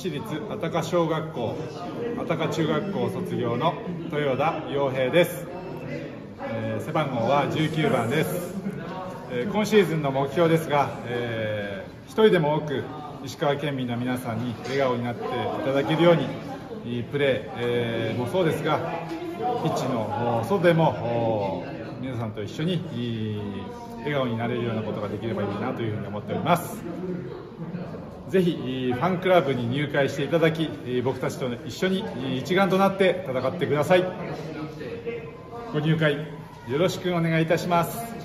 市立あたか小学校あたか中学校卒業の豊田洋平です、えー、背番号は19番です、えー、今シーズンの目標ですが、えー、一人でも多く石川県民の皆さんに笑顔になっていただけるようにプレー、えー、もそうですがピッチの外でも皆さんと一緒に笑顔になれるようなことができればいいなというふうに思っております。ぜひファンクラブに入会していただき僕たちと一緒に一丸となって戦ってください。ご入会よろしくお願いいたします。